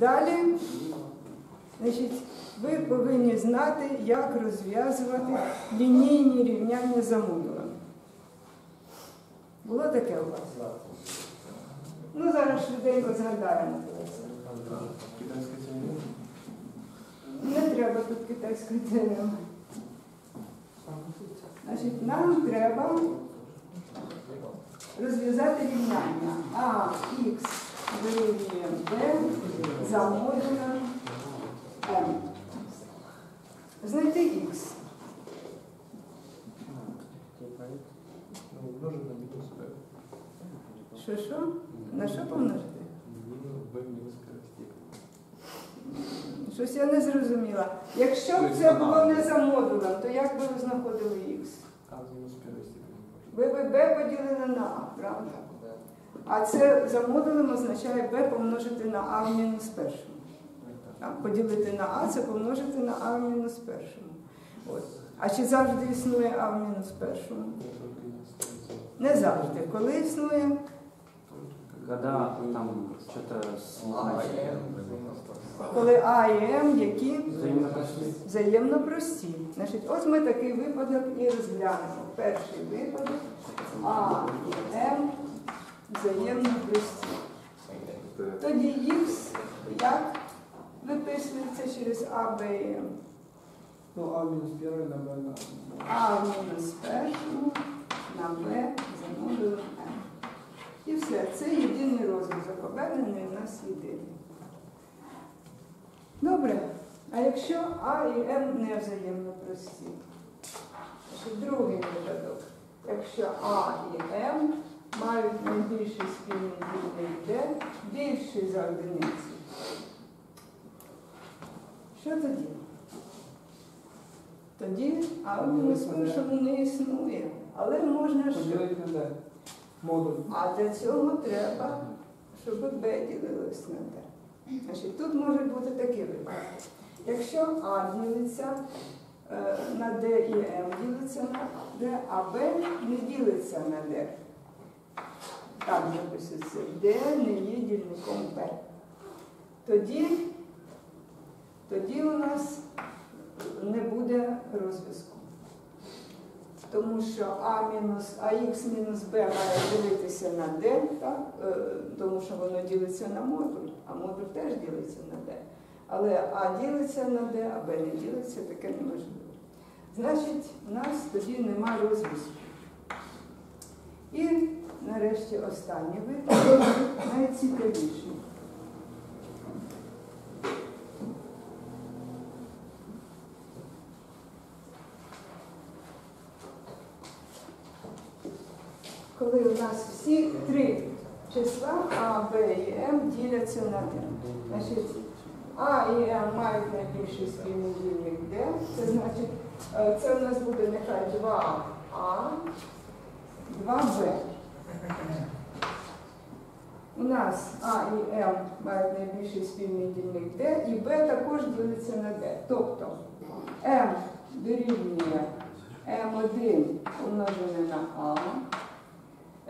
Далі, значить, ви повинні знати, як розв'язувати лінійні рівняння за модулем. Було таке у вас? Ну, зараз швиденько згадаємо. Не треба тут китайської теореми. Значить, нам треба розв'язати рівняння А х дорівнює b за модулем m. Знайти х. Що що? На що помножити? Щось я не зрозуміла. Якщо б це було не за модулем, то як би ви знаходили х? Ви би b поділили на а, правда? А це за модулем означає b помножити на а в мінус першому. Поділити на а це помножити на а в мінус першому. От. А чи завжди існує а в мінус першому? Не завжди. Коли існує, Когда там с коли а і м, які взаимопрочны. взаємно прості. Значить, ось ми такий випадок і розглянемо. Перший випадок а і м взаємно прості. Тоді х як виписується через А, Б і М? Ну, а мінус первой на b на А мінус першому на Б за модулем М. І все. Це єдиний розв'язок. Обернений у нас єдиний. Добре. А якщо А і М не взаємно прості? Другий випадок. Якщо А і М мають найбільший спільний дільник Д більший за одиницю. Що тоді? Тоді А в мінус першому не існує. Але можна ж. А для цього треба, щоб Б ділилось на Д. Значить, тут може бути такий випадок. Якщо А ділиться е, на Д і М ділиться на Д, а Б не ділиться на Д. Так записується. Д не є дільником Б. Тоді, тоді у нас не буде розв'язку. Тому що А мінус мінус Б має ділитися на Д, так? Е, тому що воно ділиться на модуль, а модуль теж ділиться на Д. Але А ділиться на Д, а Б не ділиться, таке неможливо. Значить, в нас тоді нема розв'язку. І нарешті останній випадок, найцікавіший. коли у нас всі три числа А, Б і М діляться на Д. А і М мають найбільший спільний дільник Д. Це значить, е, це у нас буде нехай 2А, 2Б. У нас А і М мають найбільший спільний дільник Д, і Б також ділиться на Д. Тобто М дорівнює М1 помножене на А,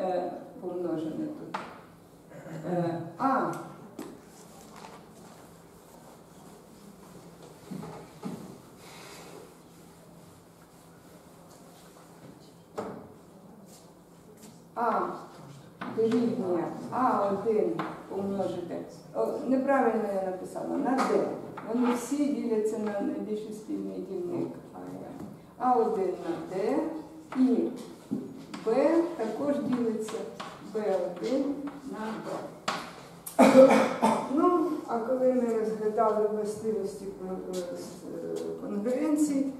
е, помножене тут. Е, а А дорівнює А1 помножити. О, неправильно я написала, на Д. Вони всі діляться на найбільший спільний дільник АМ. А1 на Д і Б також ділиться Б1 на Б. Ну, а коли ми розглядали властивості е, е, конгруенції,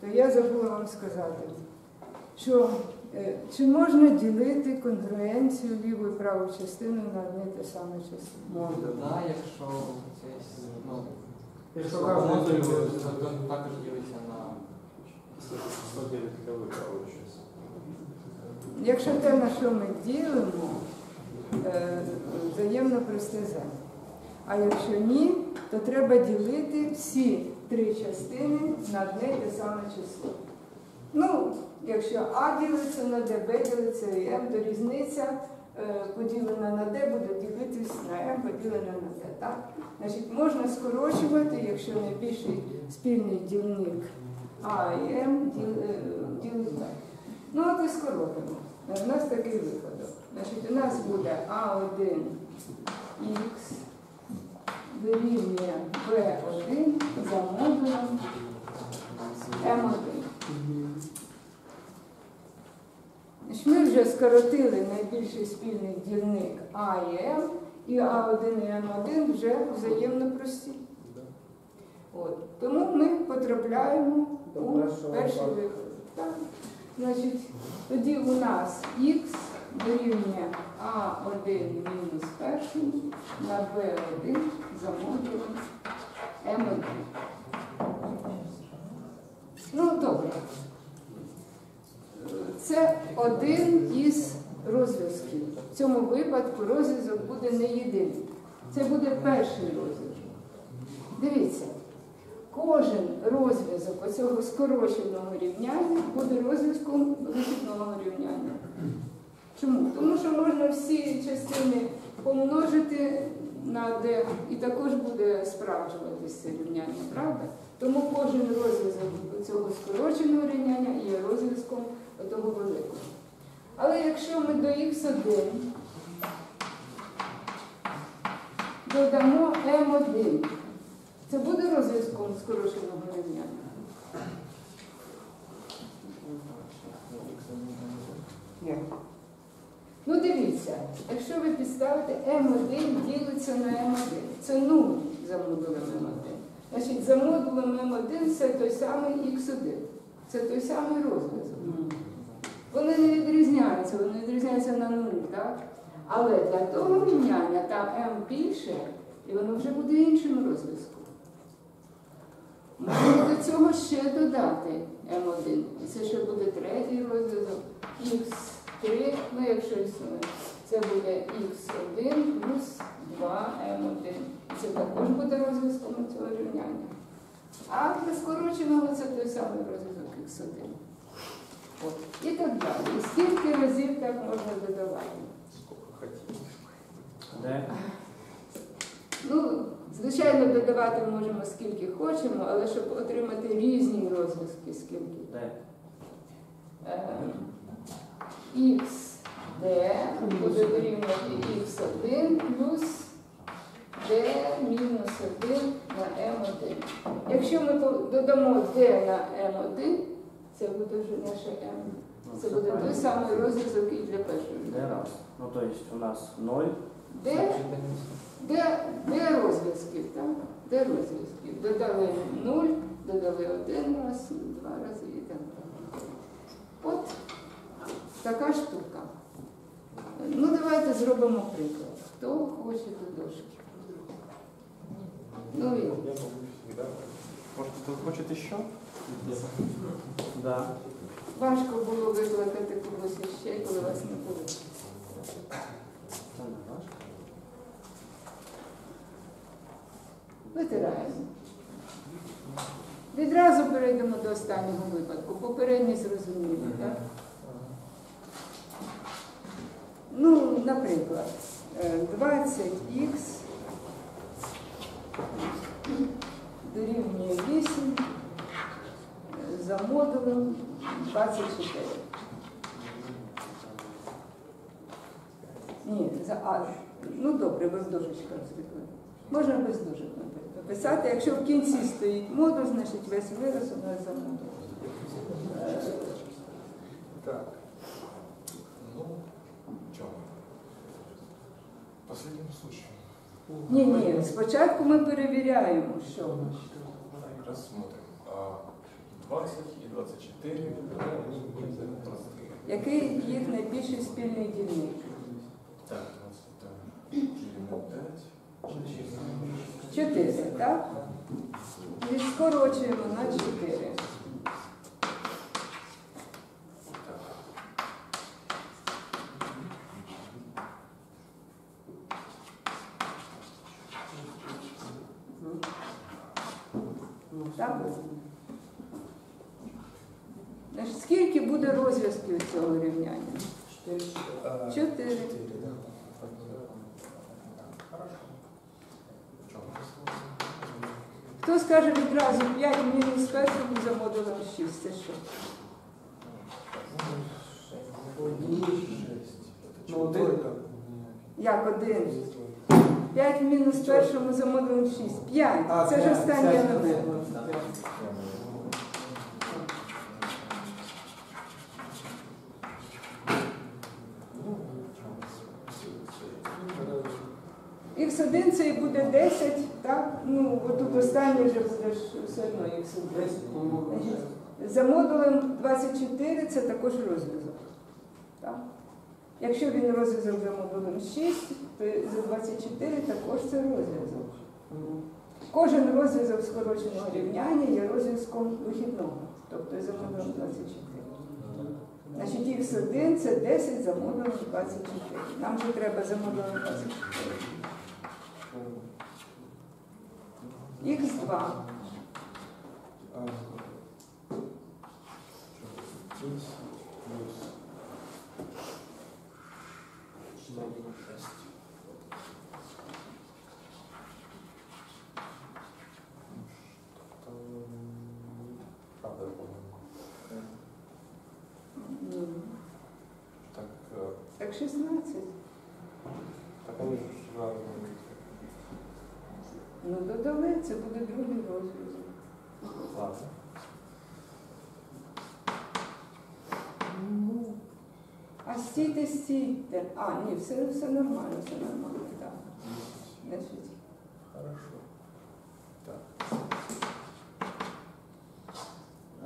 то я забула вам сказати, що чи можна ділити конгруенцію ліву і праву частину на одне те саме число? Можна. Да, якщо це ну, Якщо по модулю то також ділиться на 109 кW получится. Якщо те, на що ми ділимо, е, взаємно простезе. А якщо ні, то треба ділити всі три частини на одне те саме число. Ну, якщо А ділиться на Д, Б ділиться і М, то різниця е, поділене на d буде ділитись на m поділене на d. Так? Значить, можна скорочувати, якщо найбільший спільний дільник А і М е, ділить так. Ну, от і скоротимо. У нас такий випадок. Значить, у нас буде А1 х дорівнює B1 за модулем М1. Ми вже скоротили найбільший спільний дільник А і М, і А1 і М1 вже взаємно прості. От. Тому ми потрапляємо у перший випадок. Так. Значить, тоді у нас х дорівнює А1 мінус перший на Б1 за модулем М1. Ну, добре. Це один із розв'язків. В цьому випадку розв'язок буде не єдиний. Це буде перший розв'язок. Дивіться, кожен розв'язок оцього скороченого рівняння буде розв'язком вихідного рівняння. Чому? Тому що можна всі частини помножити на d, і також буде справджуватися це рівняння, правда? Тому кожен розв'язок цього скороченого рівняння є розв'язком того великого. Але якщо ми до х1 додамо m1, це буде розв'язком скороченого рівняння? Ні. Ну дивіться, якщо ви підставите М1 ділиться на М1, це 0 за модулем М1. Значить, за модулем М1 це той самий Х1. Це той самий розв'язок. Вони не відрізняються, вони відрізняються на 0, так? Але для того рівняння там М більше, і воно вже буде іншим розв'язком. Можна до цього ще додати М1. І це ще буде третій розв'язок. Х3, ну якщо існує, це буде Х1 плюс 2М1. Це також буде розв'язком цього рівняння. А для скороченого це той самий розв'язок Х1. От. І так далі. І скільки разів так можна додавати? Де? Ну, звичайно, додавати можемо скільки хочемо, але щоб отримати різні розв'язки, скільки. Де? Х d буде дорівнювати х1 плюс d мінус 1 на m1. Якщо ми додамо d на m1, це буде вже наше m. Ну, Це буде той самий розв'язок і для першого. Де раз? Ну, то есть у нас 0, Де, де, де розв'язків, так? Де розв'язків? Додали 0, додали один раз, два рази і так далі. От така штука. Ну, давайте зробимо приклад. Хто хоче до дошки? Ну, і Может, кто хочет еще? Да. важко було викликати когось іще, коли вас не було. Там ваш. Витираємо. Відразу перейдемо до останнього випадку. Попередній зрозумілий, так? Ну, наприклад, е, 20х дорівнює 8 е, за модулем 24. Ні, за А. Ну добре, без дужечка звикли. Можна без дужок написати. Якщо в кінці стоїть модуль, значить весь вираз у нас за модуль. Так. Ну, чё? В случае Ні, ні, спочатку ми перевіряємо, що. рассмотрим. А 20 и 24 они. Який їх найбільший спільний дільник? Так, 20 делим на 5. 4, так? І скорочуємо на 4. Так? буде у цього рівняння? Чотири. Хто скаже відразу 5 мінус першому за модулем 6, це що? Ну. Як один? 5 мінус першому за модулем 6. 5. Це ж останній номер. Х1 це і буде 10, так? Ну, отут останній вже буде все одно х1. За модулем 24 це також розв'язок. Так? Якщо він розв'язок за модулем 6, то за 24 також це розв'язок. Кожен розв'язок скороченого рівняння є розв'язком вихідного, тобто за модулем 24. Значить, х1 це 10 за модулем 24. Нам же треба за модулем 24. Х2 Правда, по-моєму. м, Так, е, так 16. так вони ж разом. Ну, додали, це буде другий розв'язок. Ладно. А стійте, стійте. А, ні, все, все нормально, все нормально. Так. Значить, Хорошо. Так.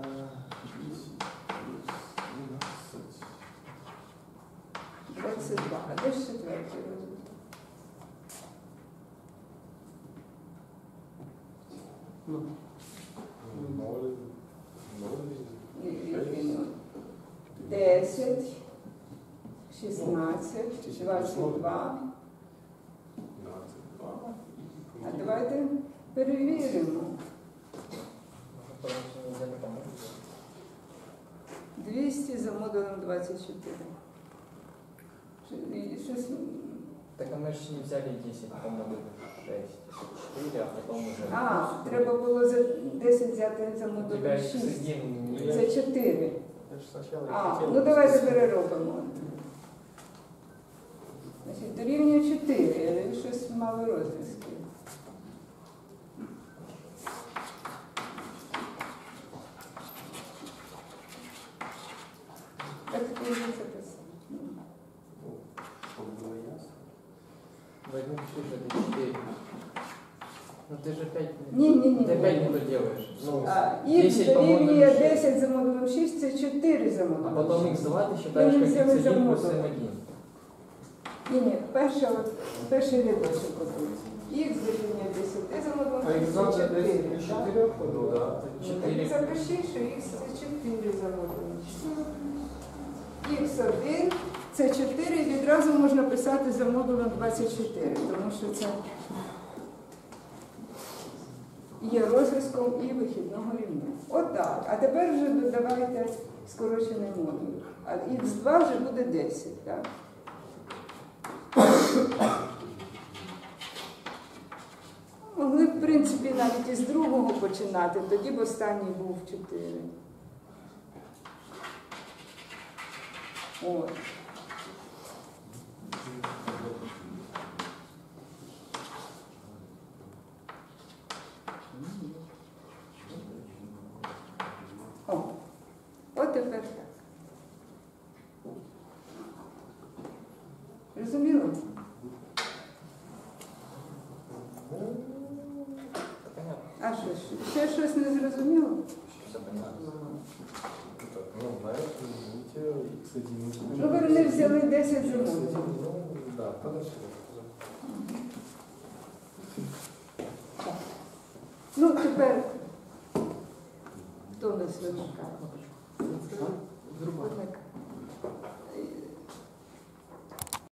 Е, 22. А де ж четвертий розв'язок? Ні, який нуль? 10, 16, 22. 22. А давайте перевіримо. 200 за модулем 24. Чи- Щось... Так а мы же не взяли 10, по модулю 6, 4, а потом уже... А, треба було за 10 взяти за У тебя модулем 6. X1. Це 4. Я ж спочатку А, ну давайте переробимо. Значить, дорівнює 4, щось мало розв'язків. Так вже це писав. Ну, щоб було ясно Возьми, слушай, это 4. Ну ты же опять... Ні, ні, ні. Ты опять не доделаешь. Ну, А, Х 10 по дорівнює модулю 6. 10 за модулем 6, це 4 за А модулем потом 6. x2 ты считаешь Ну, как взяли за x1 плюс модуль. m1. Ні, ні, перша, от, перший рядочок отут. Х дорівнює 10 за модулем А 6, екзамен це 10 4. і так? 4 Ну, да. Ну, Чотири. так Запиши, що х це 4 за модулем 6. Х1 це 4 і відразу можна писати за модулем 24, тому що це є розв'язком і вихідного рівня. Отак. А тепер вже додавайте скорочений модуль. А х2 вже буде 10, так? Могли в принципі, навіть із другого починати, тоді б останній був 4. От. О. От тепер так. Розуміло? Понятно. Ще щось не зрозуміло? Так, ну, на этом, извините, X1. Ви не взяли 10 за модуль. Ну, да, подожди. Ну, тепер хто нас вимикає? Вимикає.